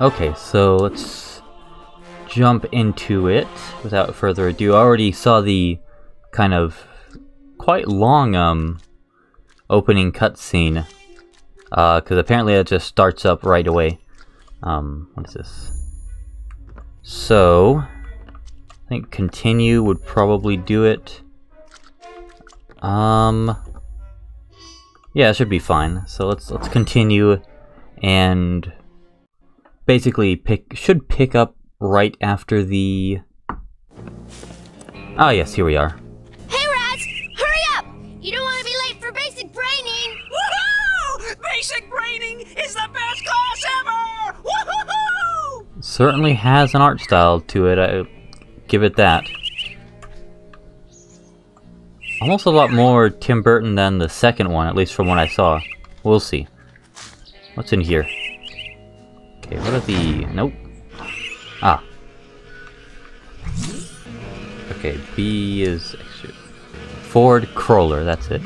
Okay, so let's jump into it without further ado. I already saw the kind of quite long um opening cutscene because apparently it just starts up right away. Um, what is this? So, I think continue would probably do it. Um, yeah, it should be fine. So let's let's continue, and basically pick should pick up right after the. Ah, yes, here we are. Hey, Raz! Hurry up! You don't want to be late for basic braining! Woohoo! Basic braining is the best class ever! Woohoo! Certainly has an art style to it. I give it that. Almost a lot more Tim Burton than the second one, at least from what I saw. We'll see. What's in here? Okay, what are the... Nope. Ah. Okay, B is... Ford Cruller, that's it.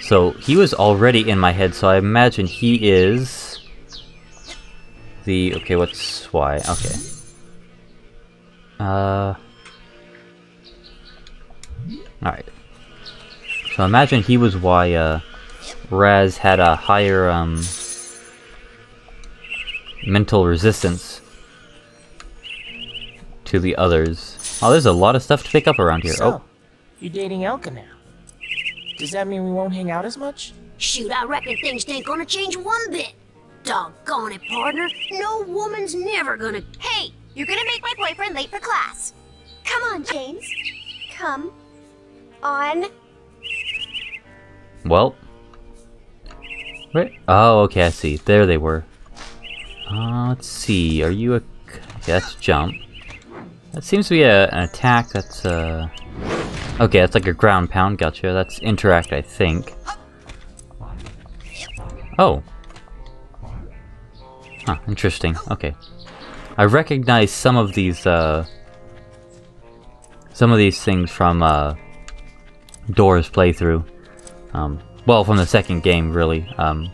So, he was already in my head, so I imagine he is... The... Okay, what's Y? Okay. Uh... Alright. So imagine he was why, uh, Raz had a higher, um... mental resistance to the others. Oh, there's a lot of stuff to pick up around here. So, Oh, you're dating Elka now? Does that mean we won't hang out as much? Shoot, I reckon things ain't gonna change one bit. Doggone it, partner. No woman's never gonna. Hey, you're gonna make my boyfriend late for class. Come on, James. Come on. well. Wait. Oh, okay, I see. There they were. Uh, let's see. Are you a... Yeah, that's jump. That seems to be a, an attack that's, uh... Okay, that's like a ground pound, gotcha. That's interact, I think. Oh. Huh, interesting. Okay. I recognize some of these, uh... Some of these things from, uh... Dora's playthrough. Um, well, from the second game, really. Um,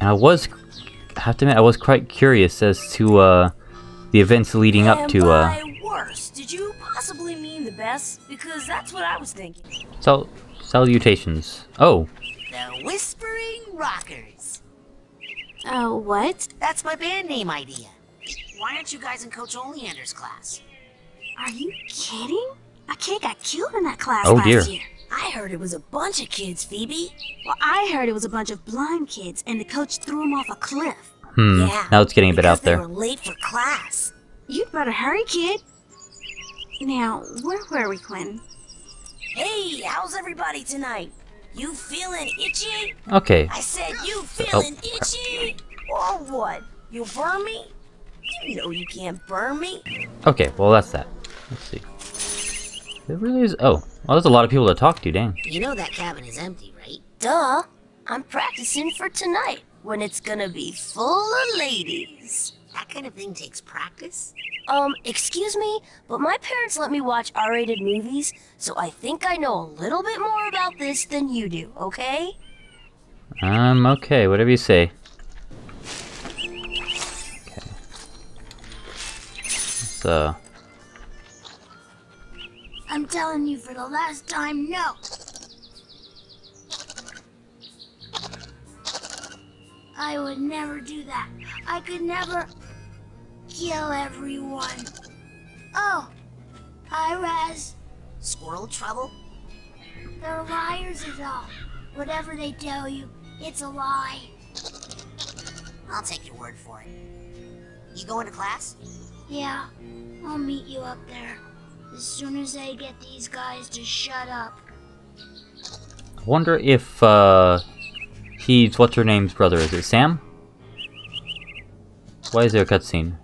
and I was, I have to admit, I was quite curious as to, uh, the events leading up to, uh... by worst, did you possibly mean the best? Because that's what I was thinking. Sal salutations. Oh, The Whispering Rockers. Oh, what? That's my band name idea. Why aren't you guys in Coach Oleander's class? Are you kidding? A kid got killed in that class Oh, last dear. year. I heard it was a bunch of kids, Phoebe. Well, I heard it was a bunch of blind kids, and the coach threw them off a cliff. hmm. Yeah, now it's getting a bit out there. They were late for class. You'd better hurry, kid. Now, where were we, Quinn? Hey, how's everybody tonight? You feeling itchy? Okay. I said you Oh. feeling itchy? Or what? You burn me? You know you can't burn me. Okay, well that's that. Let's see. There really is. Oh, well, there's a lot of people to talk to. Dang. You know that cabin is empty, right? Duh. I'm practicing for tonight when it's gonna be full of ladies. That kind of thing takes practice. Um, excuse me, but my parents let me watch R-rated movies, so I think I know a little bit more about this than you do, okay? Um. Okay. Whatever you say. Okay. Let's, uh. I'm telling you for the last time, no. I would never do that. I could never kill everyone. Oh, hi, Raz. Squirrel trouble? They're liars is all. Whatever they tell you, it's a lie. I'll take your word for it. You going to class? Yeah, I'll meet you up there. As soon as I get these guys to shut up. I wonder if uh, he's what's her name's brother. Is it Sam? Why is there a cutscene?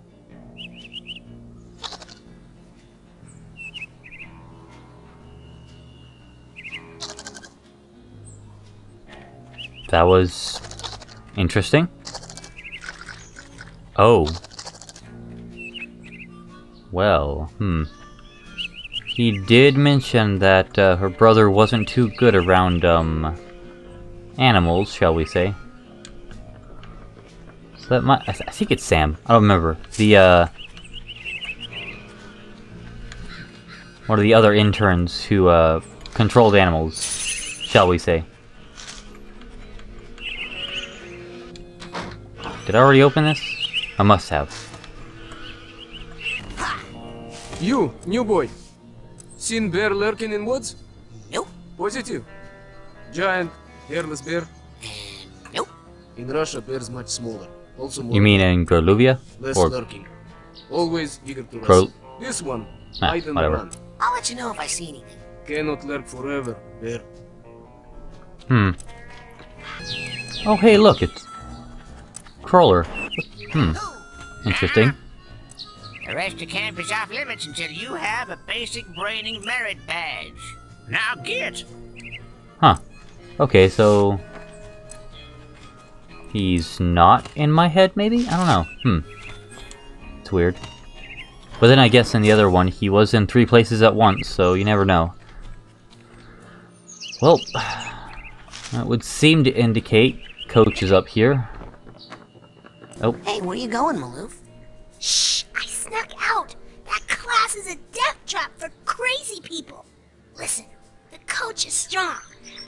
That was interesting. Oh. Well, hmm. He did mention that uh, her brother wasn't too good around, um, animals, shall we say. So That might, I, th I think it's Sam. I don't remember. The, uh... One of the other interns who, uh, controlled animals, shall we say. Did I already open this? I must have. You, new boy. Seen bear lurking in woods? Nope. Positive. Giant, hairless bear. And nope. In Russia, bears much smaller. Also more You mean in Grulovia? less Or lurking. Always eager to Gro- wrestle. This one, Ah, hide and whatever. run. I'll let you know if I see anything. Cannot lurk forever, bear. Hmm. Oh, hey, look, it's Cruller. Hmm. Interesting. The rest of camp is off limits until you have a basic braining merit badge. Now get! Huh. Okay, so he's not in my head, maybe? I don't know. Hmm. It's weird. But then I guess in the other one, he was in three places at once, so you never know. Well, that would seem to indicate Coach is up here. Oh, Hey, where are you going, Maloof? Shh! Snuck out. That class is a death trap for crazy people. Listen, the coach is strong.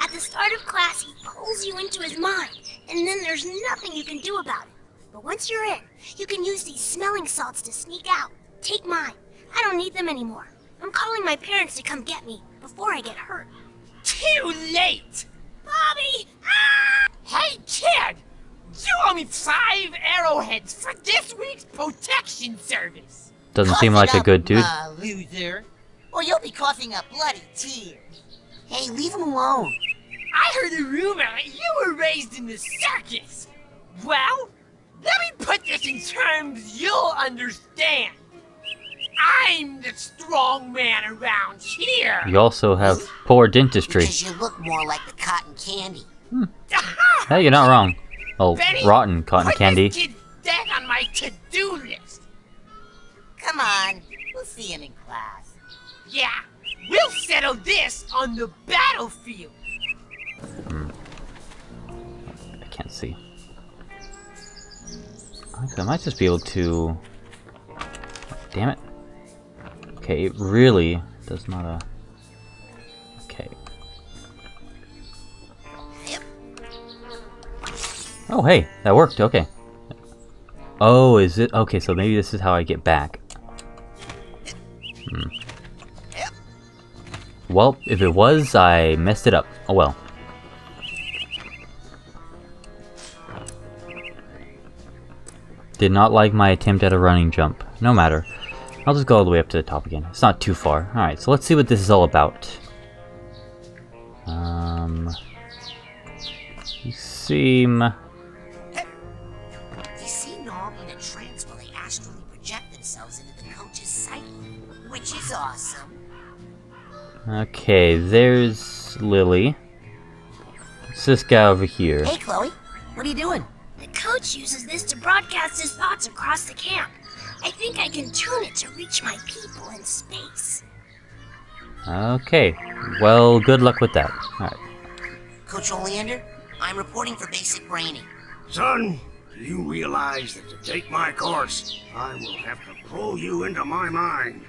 At the start of class, he pulls you into his mind, and then there's nothing you can do about it. But once you're in, you can use these smelling salts to sneak out. Take mine. I don't need them anymore. I'm calling my parents to come get me before I get hurt. Too late! Bobby! Ah! Hey, kid! You owe me five arrowheads for this week's protection service! doesn't seem like it a up, good dude. Uh, loser. Or you'll be coughing up bloody tears. Hey, leave him alone. I heard a rumor that you were raised in the circus! Well, let me put this in terms you'll understand. I'm the strong man around here! You also have poor dentistry. Because you look more like the cotton candy. Hmm. Hey, you're not wrong. Oh, Benny, rotten cotton put candy. This kid's death on my to-do list. Come on, we'll see him in class. Yeah, we'll settle this on the battlefield. I can't see. Okay, I might just be able to... Damn it. Okay, it really does not, uh... Oh, hey, that worked, okay. Oh, is it? Okay, so maybe this is how I get back. Hmm. Well, if it was, I messed it up. Oh well. Did not like my attempt at a running jump. No matter. I'll just go all the way up to the top again. It's not too far. Alright, so let's see what this is all about. Um... You seem... which is awesome. Okay, there's Lili. It's this guy over here. Hey, Chloe, what are you doing? The coach uses this to broadcast his thoughts across the camp. I think I can tune it to reach my people in space. Okay, well, good luck with that. Alright. Coach Oleander, I'm reporting for basic braining. Son, do you realize that to take my course, I will have to pull you into my mind.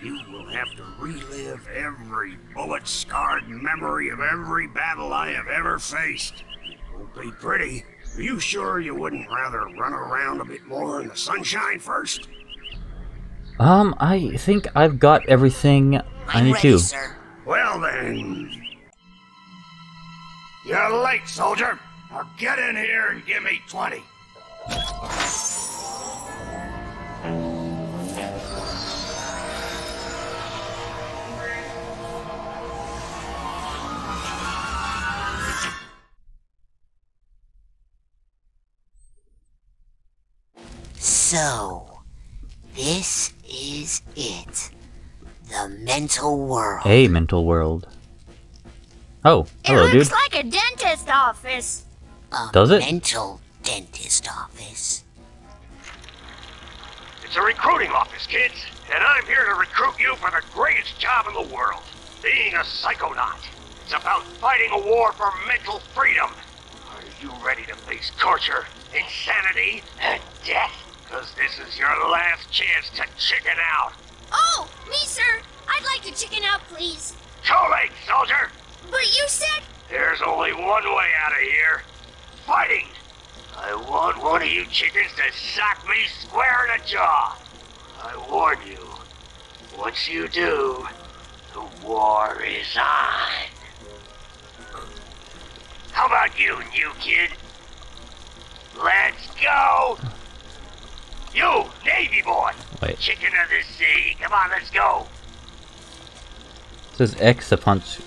And you will have to relive every bullet-scarred memory of every battle I have ever faced. It won't be pretty. Are you sure you wouldn't rather run around a bit more in the sunshine first? Um, I think I've got everything I I'm need ready, to. sir. Well then... You're late, soldier. Now get in here and give me 20. So, this is it. The mental world. A mental world. Oh, It looks dude. like a dentist office. A Does it? mental dentist office. It's a recruiting office, kids, and I'm here to recruit you for the greatest job in the world being a psychonaut. It's about fighting a war for mental freedom. Are you ready to face torture, insanity, and death. Because this is your last chance to chicken out. Oh, me, sir. I'd like to chicken out, please. Too late, soldier. But you said. There's only one way out of here. Fighting. I want one of you chickens to sock me square in the jaw. I warn you. Once you do, the war is on. How about you, new kid? Let's go! You, Navy boy! Wait. Chicken of the sea, come on, let's go! It says X to punch.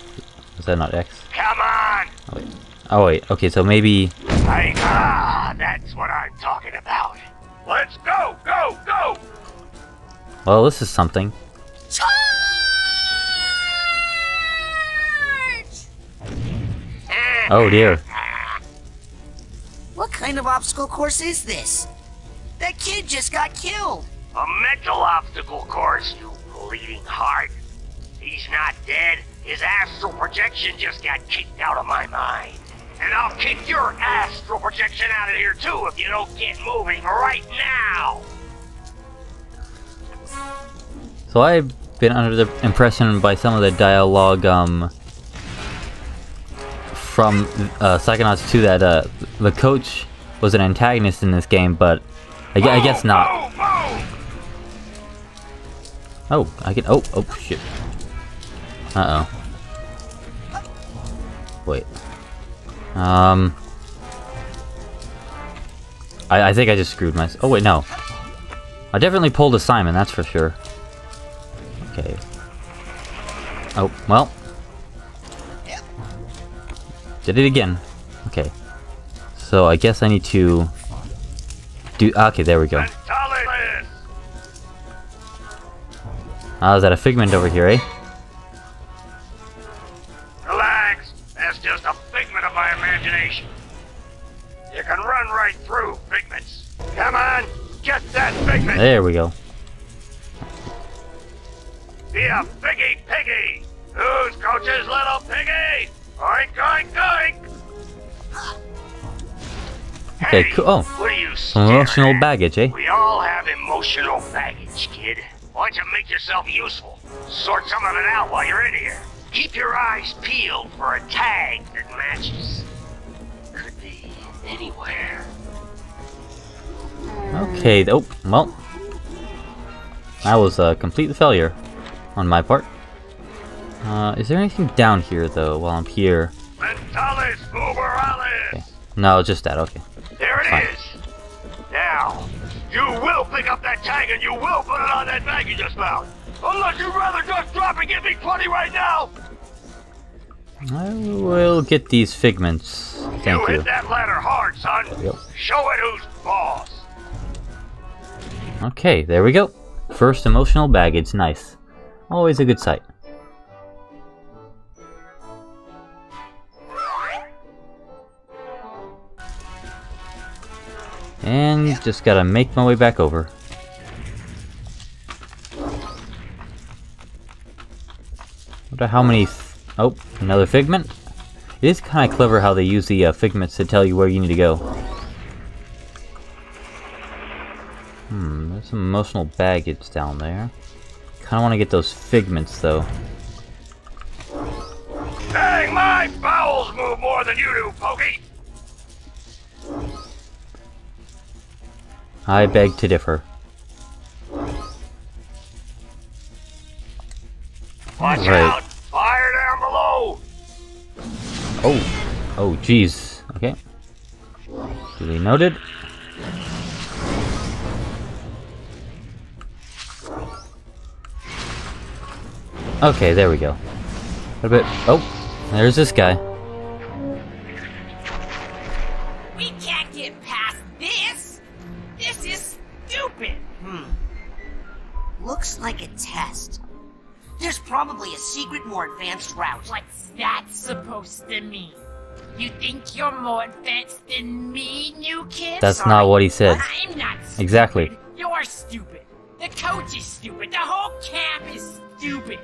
Is that not X? Come on! Oh wait. Oh wait. Okay, so maybe. I, ah, that's what I'm talking about. Let's go, go, go! Well, this is something. Charge! Oh dear. What kind of obstacle course is this? That kid just got killed. A mental obstacle course, you bleeding heart. He's not dead. His astral projection just got kicked out of my mind. And I'll kick your astral projection out of here too if you don't get moving right now. So I've been under the impression by some of the dialogue um, from uh, Psychonauts 2 that uh, the coach was an antagonist in this game, but I, I guess not. Oh, I can. Oh, oh shit. Uh oh. Wait. Um. I, I think I just screwed myself. Oh wait, no. I definitely pulled a Simon, that's for sure. Okay. Oh, well. Did it again. Okay. So I guess I need to do. Okay, there we go. Ah, is that a figment over here, eh? Relax. That's just a figment of my imagination. You can run right through figments. Come on, get that figment. There we go. Be a piggy piggy. Who's coach's little piggy? Oink, oink, oink. Okay, Hey, cool. Oh, What are you emotional at? baggage, eh? We all have emotional baggage, kid. Why don't you make yourself useful? Sort some of it out while you're in here. Keep your eyes peeled for a tag that matches. Could be anywhere. Okay, oh, well. That was a complete failure on my part. Uh, is there anything down here, though, while I'm here? Mentalis uberalis! No, just that, okay. There it Fine. is. Now, you will pick up that tag and you will put it on that bag you just found. Unless you'd rather just drop and give me 20 right now. I will get these figments. you Thank hit you. that ladder hard, son. Yep. Show it who's boss. Okay, there we go. First emotional baggage, nice. Always a good sight. And just gotta make my way back over. Wonder how many... Oh, another figment? It is kind of clever how they use the uh, figments to tell you where you need to go. Hmm, there's some emotional baggage down there. Kind of want to get those figments, though. Dang, my bowels move more than you do, Pokey. I beg to differ. Watch Right. out. Fire down below. Oh, oh, jeez. Okay. Duly noted. Okay, there we go. A bit. Oh, there's this guy. Looks like a test. There's probably a secret, more advanced route. What's that supposed to mean? You think you're more advanced than me, new kid? That's not what he said. I'm not stupid. Exactly. You're stupid. The coach is stupid. The whole camp is stupid.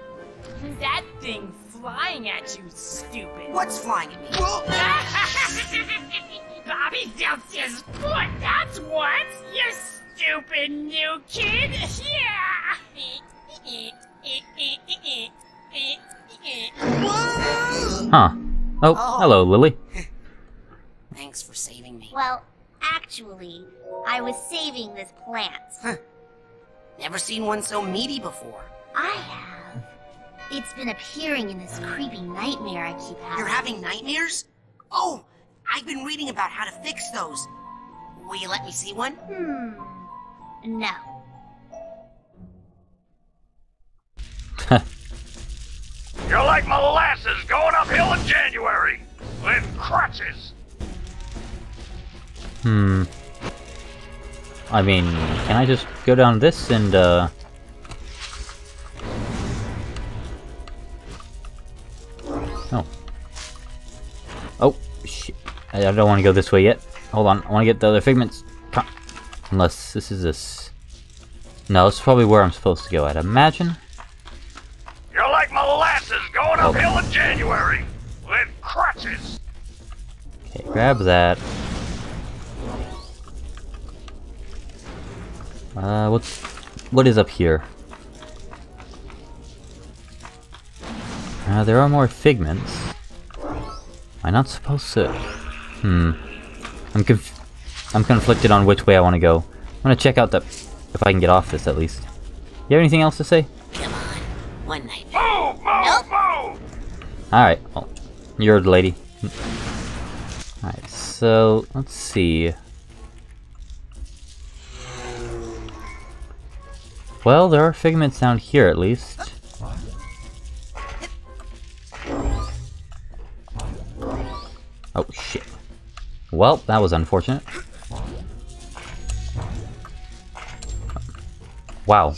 That thing flying at you is stupid. What's flying at me? Bobby Celsius foot, that's what! You stupid new kid! Yeah! Huh. Oh, hello, Lili. Thanks for saving me. Well, actually, I was saving this plant. Huh. Never seen one so meaty before. I have. It's been appearing in this creepy nightmare I keep having. You're having nightmares? Oh, I've been reading about how to fix those. Will you let me see one? Hmm. No. You're like molasses going uphill in January with crutches. Hmm. I mean, can I just go down this and, uh... Oh. Oh, shit. I don't want to go this way yet. Hold on, I want to get the other figments. Unless this is this... No, this is probably where I'm supposed to go, I'd imagine. You're like molasses going uphill in January with crutches. Okay, grab that. Uh, what's... What is up here? Uh, there are more figments. Am I not supposed to... Hmm. I'm conf I'm conflicted on which way I want to go. I'm gonna check out the... If I can get off this, at least. You have anything else to say? Come on. One night. Alright, well, you're the lady. Alright, so, let's see. Well, there are figments down here, at least. Oh, shit. Well, that was unfortunate. Wow.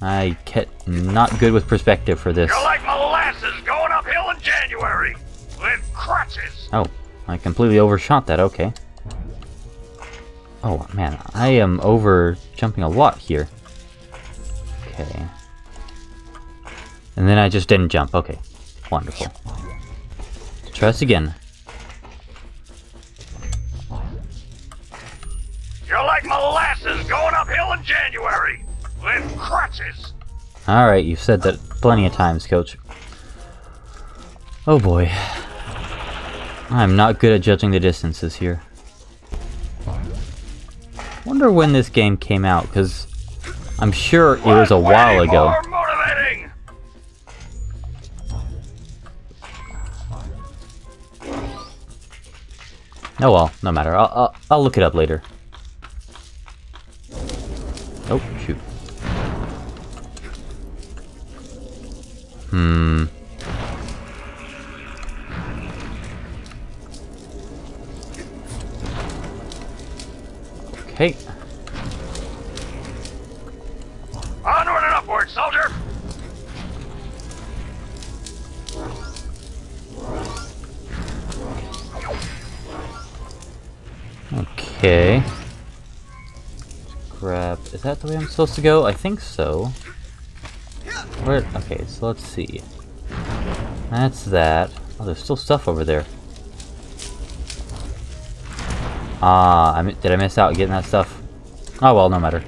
I get not good with perspective for this. You're like molasses going uphill in January with crutches. Oh, I completely overshot that, okay. Oh, man, I am over jumping a lot here. Okay. And then I just didn't jump, okay. Wonderful. Try this again. You're like molasses going uphill in January with crutches. Alright, you've said that plenty of times, coach. Oh boy. I'm not good at judging the distances here. Wonder when this game came out, because I'm sure it was a while ago. Oh well, no matter. I'll, I'll, I'll look it up later. Oh, shoot. Hmm. Okay. Onward and upward, soldier. Okay. Grab. Is that the way I'm supposed to go? I think so. Where? Okay, so let's see. That's that. Oh, there's still stuff over there. Ah, I did I miss out getting that stuff? Oh well, no matter.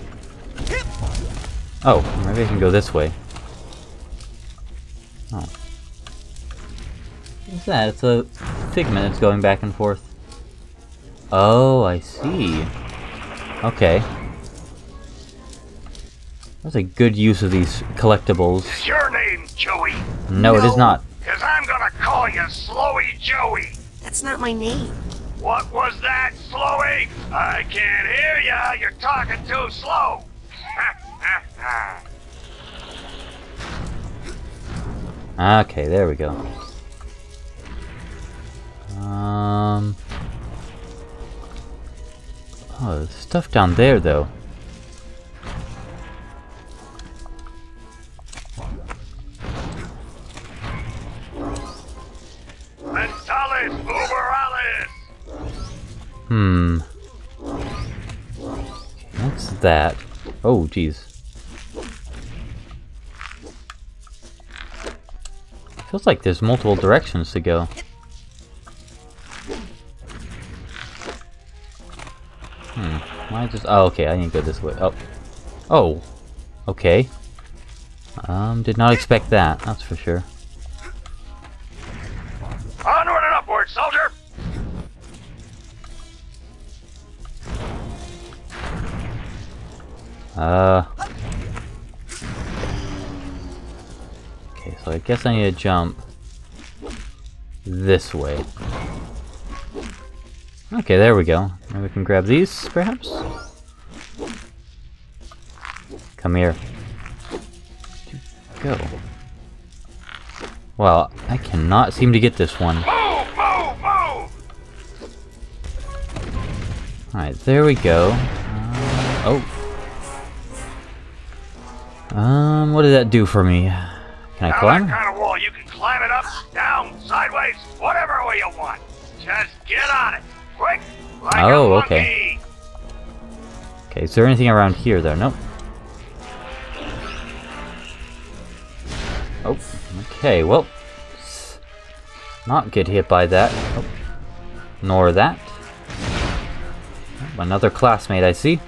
Oh, maybe I can go this way. Oh. What's that? It's a figment that's going back and forth. Oh, I see. Okay. That's a good use of these collectibles. Is your name Joey? No, it is not. Cause I'm gonna call you Slowy Joey. That's not my name. What was that, Slowy? I can't hear ya. You're talking too slow. Okay, there we go. Um. Oh, stuff down there, though. Hmm. What's that? Oh, jeez. Feels like there's multiple directions to go. Am I just... Oh, okay, I to go this way. Oh. Oh. Okay. Um, did not expect that, that's for sure. Onward and upward, soldier! Uh... Okay, so I guess I need to jump this way. Okay, there we go. Now we can grab these, perhaps? Come here. Go. Well, I cannot seem to get this one. Alright, there we go. Uh, oh. Um, what did that do for me? Can I Now climb? that kind of wall, you can climb it up, down, sideways, whatever way you want. Just get on it, quick, like Oh, okay. Okay, is there anything around here though? Nope. Oh, okay, well. Not get hit by that. Oh. Nor that. Another classmate, I see.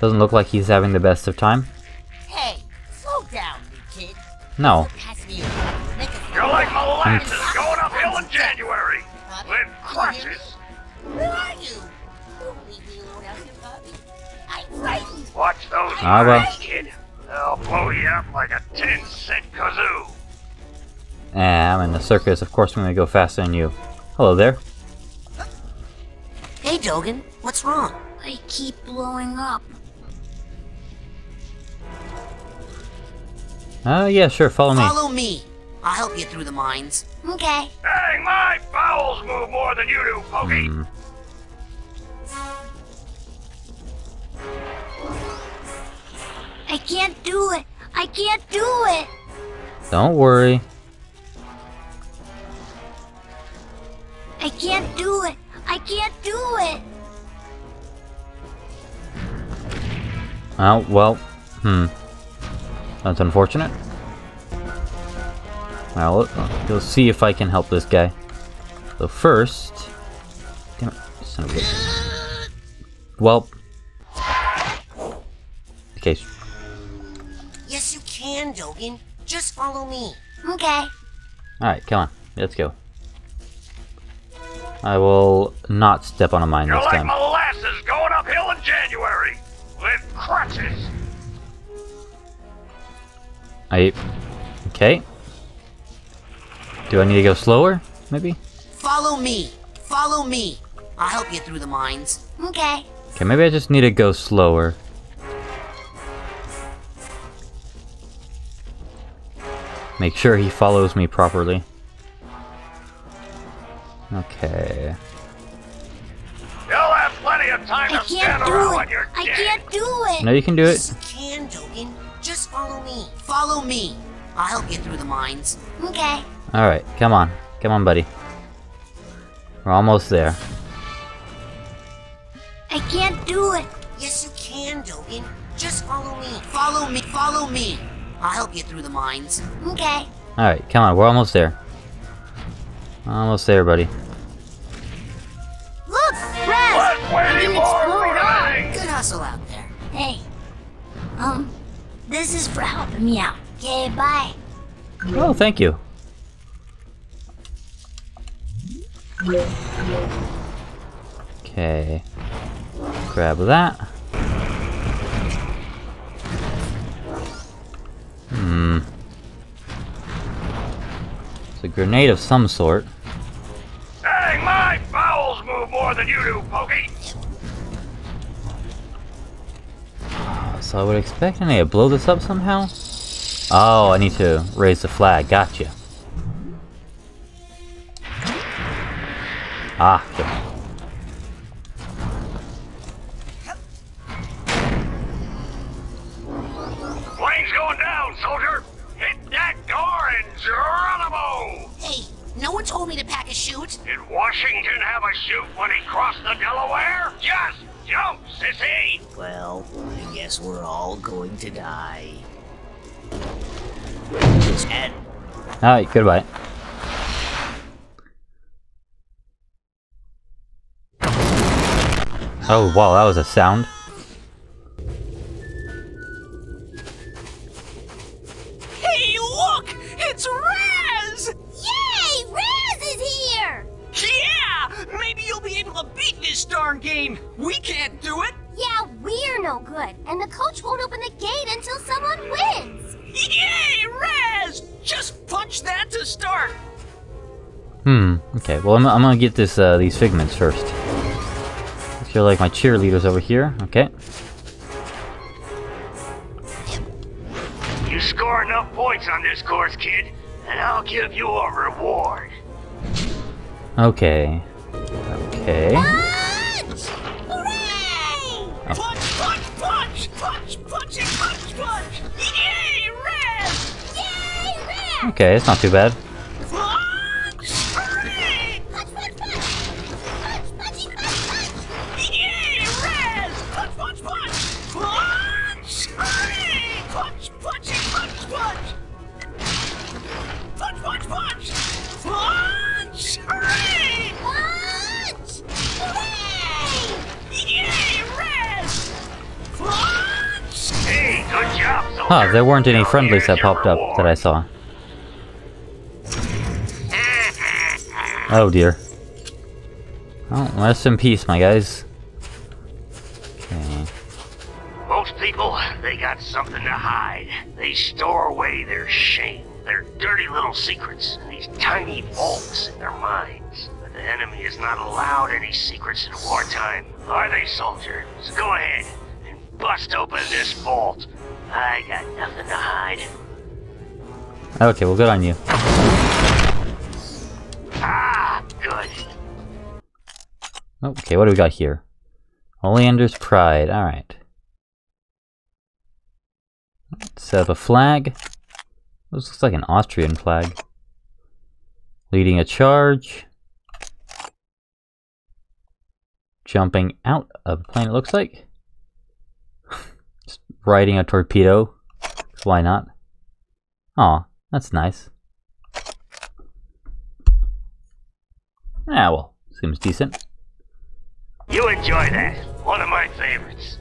Doesn't look like he's having the best of time. Hey, slow down, you kid. No. Pass me a Make a You're like molasses going uphill in January. With crutches. Where are you? Don't leave me alone out here, Bobby. I'm frightened. Watch those Ah, eyes, kid. They'll blow you up like a 10 cent kazoo. Eh, I'm in the circus, of course I'm gonna go faster than you. Hello there. Hey, Dogen, what's wrong? I keep blowing up. Uh, yeah, sure, follow me. Follow me. I'll help you through the mines. Okay. Dang, my bowels move more than you do, Pokey. Hmm. I can't do it. I can't do it. Don't worry. I can't do it. I can't do it. Oh, well, hmm. That's unfortunate. Well, let- let's see if I can help this guy. So first... Damn it, son of a bitch. Well... Okay, Yes, you can, Dogen. Just follow me. Okay. alright, come on. Let's go. I will not step on a mine You're this like time. molasses going uphill in January. With crutches. I... Okay. Do I need to go slower, maybe? Follow me. Follow me. I'll help you through the mines. Okay. Okay, maybe I just need to go slower. Make sure he follows me properly. Okay. You'll have plenty of time I to stand can't do around it. when you're I dead. can't do it. No, you can do it. you can, Dogen. Just follow me. Follow me. I'll help you through the mines. Okay. Alright, come on. Come on, buddy. We're almost there. I can't do it. Yes, you can, Dogen. Just follow me. Follow me. Follow me. I'll help you through the mines. Okay. Alright, come on. We're almost there. Almost there, buddy. Look, Raz. Let's wait can more. Good hustle out there. Hey. Um, this is for helping me out. Okay, bye. Oh, thank you. Okay. Grab that. Hmm. It's a grenade of some sort. Dang, my bowels move more than you do, Pokey. I would expect I need to blow this up somehow? Oh, I need to raise the flag. Gotcha. Ah, okay. Plane's going down, soldier. Hit that door and Geronimo. Hey, no one told me to pack a chute. Did Washington have a chute when he crossed the Delaware? Just jump, sissy. Well, I guess we're all going to die. Just Alright, goodbye. Oh, wow, that was a sound. Well I'm, I'm gonna get this, uh, these figments first. Feel like my cheerleaders over here, okay. You score enough points on this course, kid, and I'll give you a reward. Okay. Okay. Punch! Hooray! Punch, punch, punch! Punch, punching, punch, punch! Yay, Raz! Yay, Raz! Okay, it's not too bad. Huh, there weren't any friendlies that popped up that I saw. Oh dear. Oh, rest in peace, my guys. Most people, they got something to hide. They store away their shame, their dirty little secrets, in these tiny vaults in their minds. But the enemy is not allowed any secrets in wartime, are they, soldier? So go ahead and bust open this vault. I got nothing to hide. Okay, well, good on you. Ah, good. Okay, what do we got here? Oleander's Pride, alright. Set up a flag. This looks like an Austrian flag. Leading a charge. Jumping out of the plane, it looks like. Riding a torpedo. Why not? Aw, that's nice. Ah, well, seems decent. You enjoy that. One of my favorites.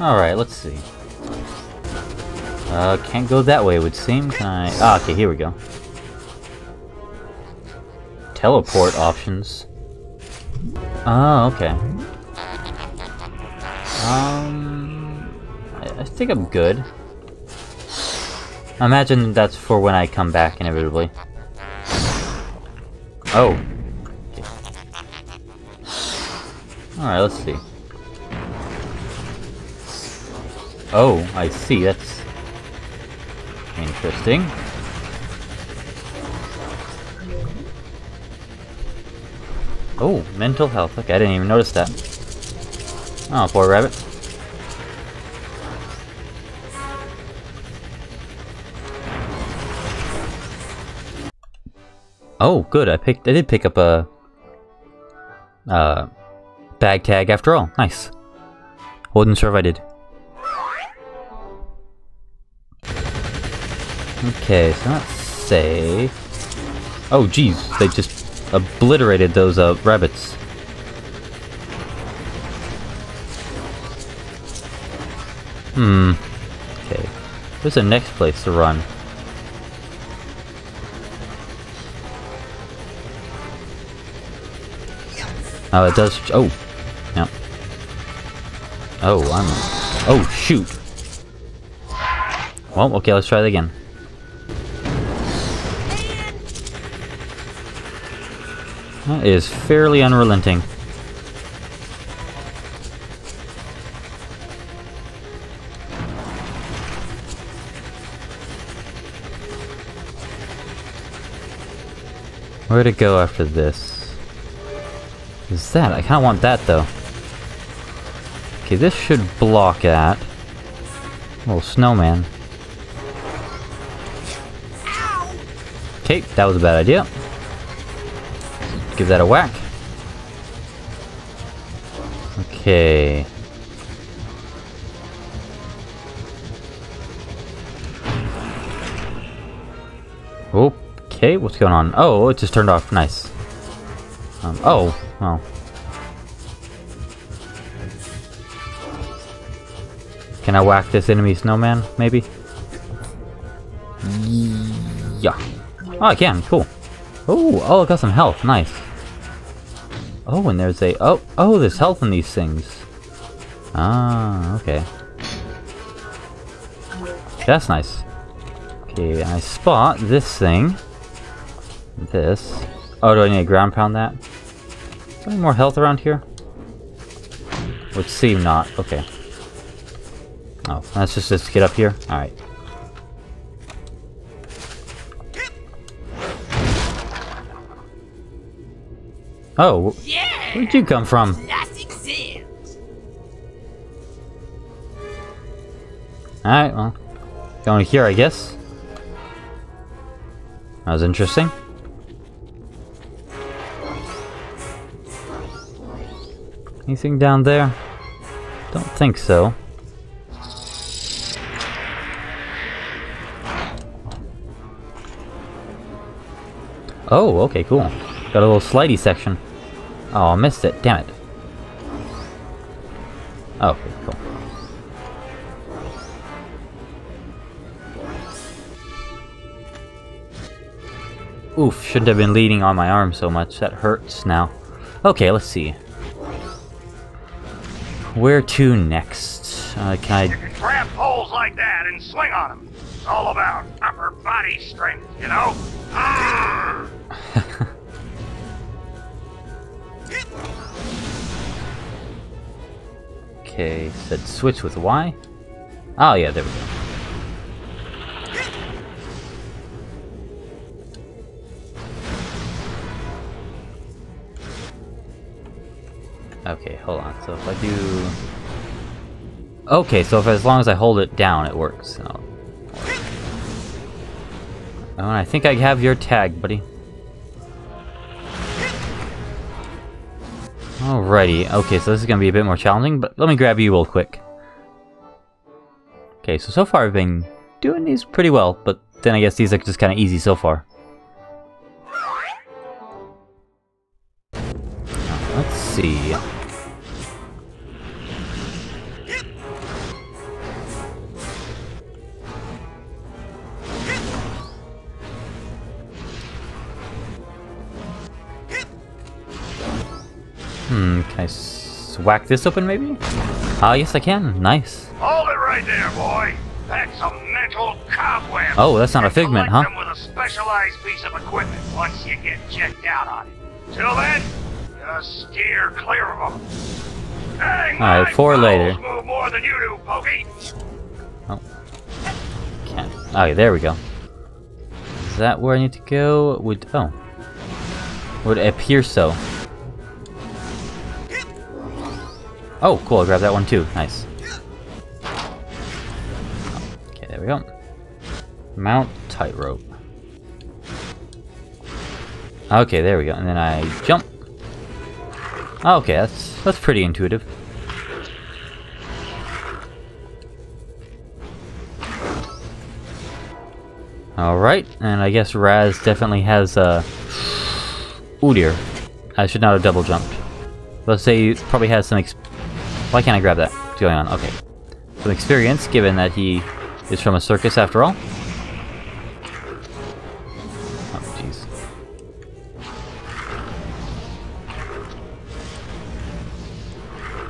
Alright, let's see. Uh, can't go that way, it would seem. Can I? Ah, okay, here we go. Teleport options. Oh, okay. Um, I, I think I'm good. I imagine that's for when I come back, inevitably. Oh. Okay. Alright, let's see. Oh, I see. That's interesting. Oh, mental health. Okay, I didn't even notice that. Oh, poor rabbit. Oh, good. I picked. I did pick up a uh, bag tag after all. Nice. Sure if I did. Okay, so let's say. Oh, geez, they just obliterated those uh, rabbits. Hmm. Okay. Where's the next place to run? Oh, it does. Oh. Yeah. Oh, I'm. Oh, shoot. Well, okay, let's try it again. That is fairly unrelenting. Where to go after this? Is that? I kind of want that though. Okay, this should block that. Little snowman. Okay, that was a bad idea. Give that a whack. Okay. Okay, what's going on? Oh, it just turned off. Nice. Um, oh, well. Can I whack this enemy snowman, maybe? Yeah. Oh, I can. Cool. Oh, oh, I got some health. Nice. Oh, and there's a... Oh, oh, there's health in these things. Ah, okay. That's nice. Okay, I spot this thing. This. Oh, do I need to ground pound that? Is there any more health around here? Would seem not. Okay. Oh, that's just just get up here? Alright. Oh, Yeah! where'd you come from? Alright, well. Going here, I guess. That was interesting. Anything down there? Don't think so. Oh, okay, cool. Got a little slidey section. Oh, I missed it. Damn it. Oh, okay, cool. Oof, shouldn't have been leaning on my arm so much. That hurts now. Okay, let's see. Where to next? Uh, can I... can grab poles like that and swing on them. It's all about upper body strength, you know? Ah! Okay, said switch with Y. Oh yeah, there we go. Okay, hold on. So if I do... Okay, so if as long as I hold it down, it works. Oh, I think I have your tag, buddy. Alrighty, okay, so this is gonna be a bit more challenging, but let me grab you real quick. Okay, so so far I've been doing these pretty well, but then I guess these are just kind of easy so far. Let's see. Can I whack this open maybe? Ah, yes I can. Nice. Hold it right there, boy. That's a mental cobweb. Oh, that's not a figment, huh? them with a specialized piece of equipment once you get checked out on it. Till then, just steer clear of them. Dang, Alright, four later. move more than you do, Pokey. Can't. Okay, there we go. Is that where I need to go? Would oh. Would appear so. Oh, cool, I grabbed that one too. Nice. Okay, there we go. Mount tightrope. Okay, there we go. And then I jump. Okay, that's that's pretty intuitive. Alright, and I guess Raz definitely has uh Ooh dear. I should not have double jumped. Let's say he probably has some Why can't I grab that? What's going on? Okay. Some experience, given that he is from a circus after all. Oh, jeez.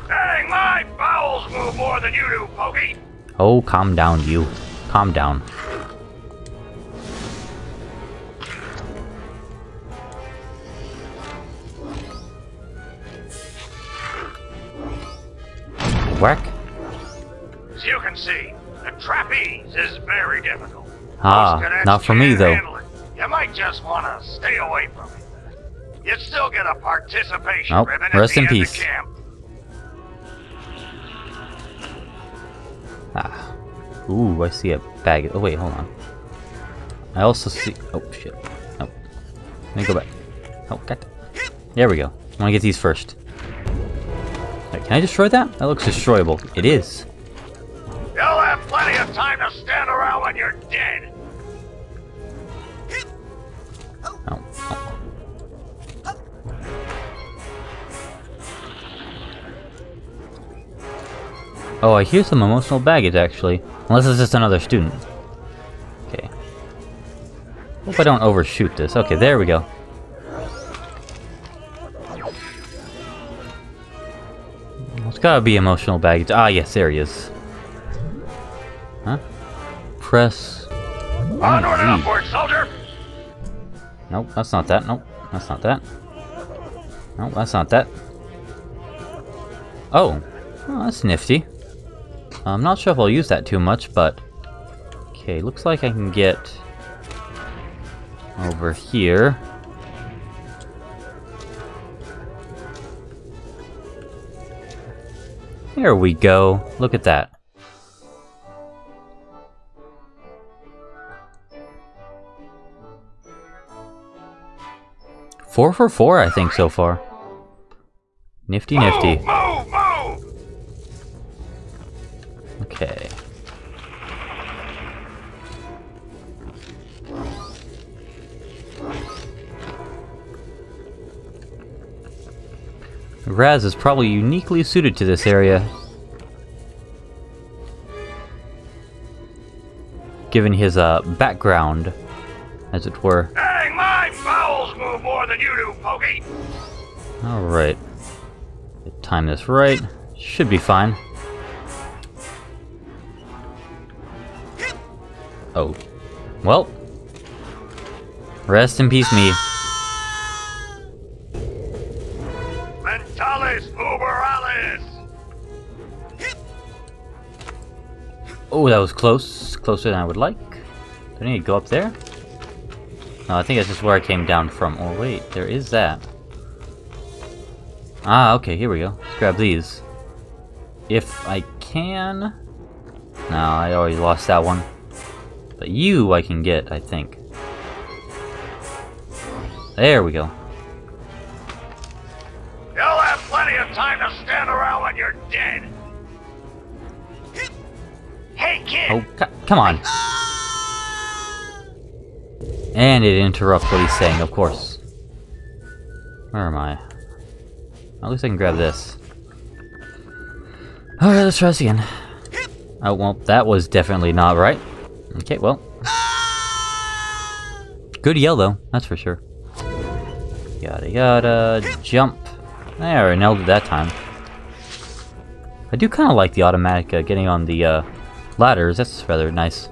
Dang, my bowels move more than you do, Pokey. Oh, calm down, you. Calm down. Whack. As you can see, the trapeze is very difficult. Ah, not for me, though. You might just want to stay away from it. You'd still get a participation Nope, ribbon rest in peace. camp. Ah. Ooh, I see a bag. Oh, wait, hold on. I also see... Oh, shit. Nope. Let me go back. Oh, got There we go. I want to get these first. Wait, can I destroy that? That looks destroyable. It is. You'll have plenty of time to stand around when you're dead. Oh. oh. Oh, I hear some emotional baggage, actually. Unless it's just another student. Okay. Hope I don't overshoot this. Okay, there we go. Gotta be emotional baggage. Ah, yes, there he is. Huh? Press... Onward and upward, soldier! Nope, that's not that. Nope, that's not that. Nope, that's not that. Oh, oh that's nifty. I'm not sure if I'll use that too much, but... Okay, looks like I can get... Over here. There we go. Look at that. Four for four, I think, so far. Nifty, nifty. Okay. Raz is probably uniquely suited to this area. Given his uh, background, as it were. Dang, my bowels move more than you do, Pokey! Alright. Time this right. Should be fine. Oh. Well. Rest in peace, me. Oh, that was close. Closer than I would like. Do I need to go up there? No, I think that's just where I came down from. Oh, wait. There is that. Ah, okay. Here we go. Let's grab these. If I can... No, I already lost that one. But you I can get, I think. There we go. You'll have plenty of time to stand around when you're dead! Oh, co come on. And it interrupts what he's saying, of course. Where am I? At least I can grab this. Alright, let's try this again. Oh, well, that was definitely not right. Okay, well. Good yell, though, that's for sure. Yada yada, jump. There, I nailed it that time. I do kind of like the automatic uh, getting on the uh, ladders, that's rather nice.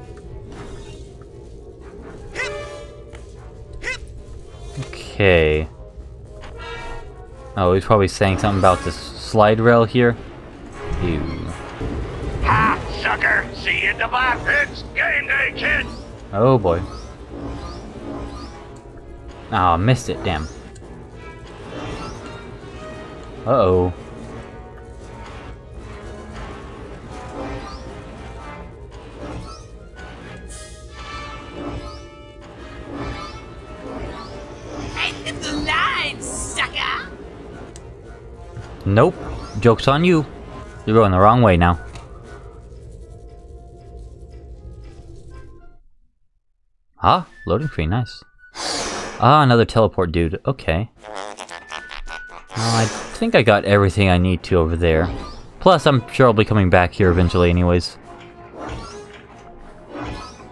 Okay. Oh, he's probably saying something about this slide rail here. Ew. Ha, sucker! See you in the back! It's game day, kid! Oh boy. Ah, missed it, damn. Uh-oh. Nope. Joke's on you. You're going the wrong way now. Ah, loading screen, nice. Ah, another teleport dude. Okay. I think I got everything I need to over there. Plus, I'm sure I'll be coming back here eventually anyways.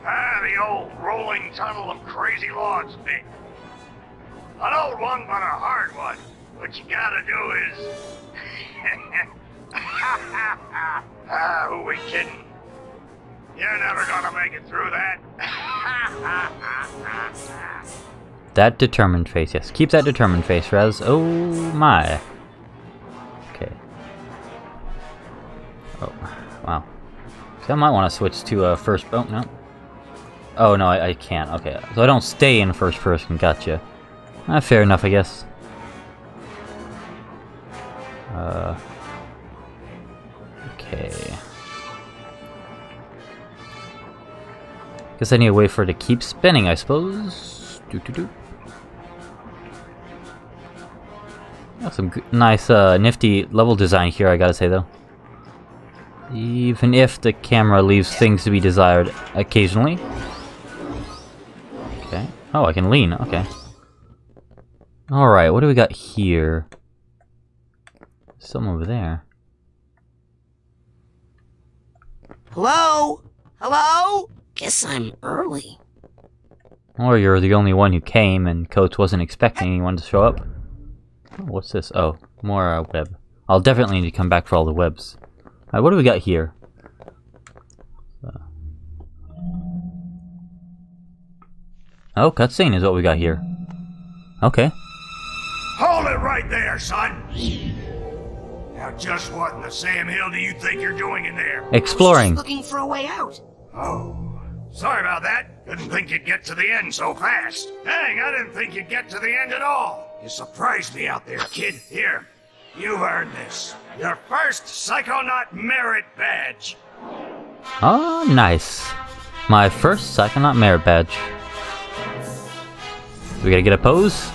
Ah, the old rolling tunnel of crazy logs bit. An old one, but a hard one. What you gotta do is... ah, who we kidding? You're never gonna make it through that. That determined face, yes. Keep that determined face, Raz. Oh my. Okay. Oh, wow. See, I might want to switch to uh, first... Oh, no. Oh, no, I, I can't. Okay, so I don't stay in first person. Gotcha. Uh, fair enough, I guess. Uh... Okay. Guess I need a way for it to keep spinning, I suppose. Doo -doo -doo. Got some nice, uh, nifty level design here, I gotta say, though. Even if the camera leaves things to be desired occasionally. Okay. Oh, I can lean. Okay. Alright, what do we got here? Some over there. Hello? Hello? Guess I'm early. Or you're the only one who came and Coach wasn't expecting anyone to show up. Oh, what's this? Oh, more uh, web. I'll definitely need to come back for all the webs. Alright, what do we got here? Uh, oh, cutscene is what we got here. Okay. Hold it right there, son! Now just what in the Sam Hill do you think you're doing in there? Exploring. Looking for a way out. Oh, sorry about that. Didn't think you'd get to the end so fast. Dang, I didn't think you'd get to the end at all. You surprised me out there, kid. Here, you've earned this. Your first Psychonaut Merit Badge. Oh, nice. My first Psychonaut Merit Badge. We gotta get a pose?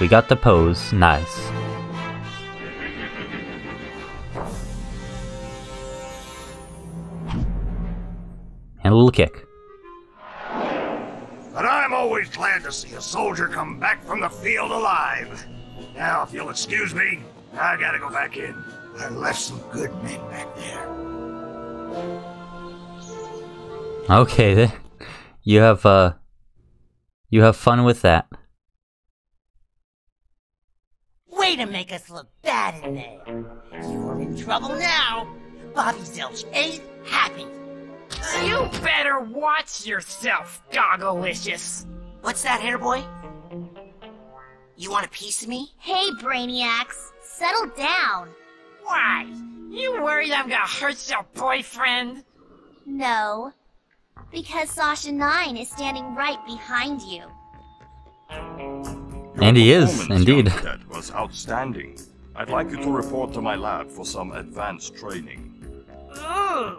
We got the pose. Nice. And a little kick. But I'm always glad to see a soldier come back from the field alive. Now, if you'll excuse me, I gotta go back in. I left some good men back there. Okay, then. You have, uh... You have fun with that. Way to make us look bad in there. You are in trouble now. Bobby Zilch ain't happy. You better watch yourself, Gogglelicious. What's that, hair boy? You want a piece of me? Hey, Brainiacs, settle down. Why? You worried I'm gonna hurt your boyfriend? No, because Sasha Nein is standing right behind you. And he is, indeed. That was outstanding. I'd like you to report to my lab for some advanced training. Ooh,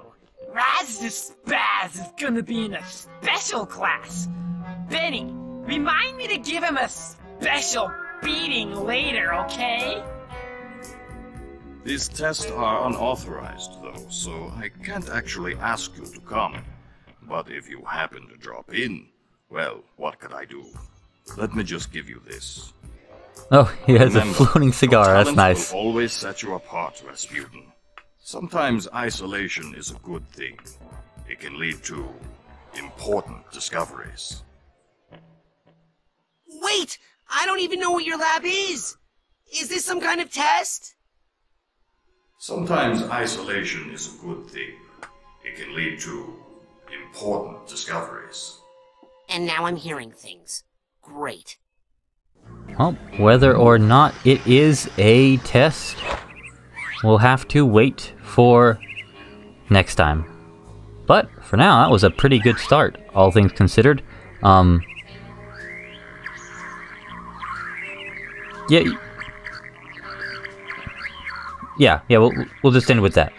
Raz the Spaz is gonna be in a special class. Benny, remind me to give him a special beating later, okay? These tests are unauthorized, though, so I can't actually ask you to come. But if you happen to drop in, well, what could I do? Let me just give you this. Oh, he has a Remember, floating cigar. That's talent nice. Will always set you apart, Razputin. Sometimes isolation is a good thing. It can lead to important discoveries. Wait! I don't even know what your lab is! Is this some kind of test? Sometimes isolation is a good thing. It can lead to important discoveries. And now I'm hearing things. Great. Well, whether or not it is a test, we'll have to wait for next time. But for now, that was a pretty good start, all things considered. Um, yeah, yeah, yeah. We'll we'll just end with that.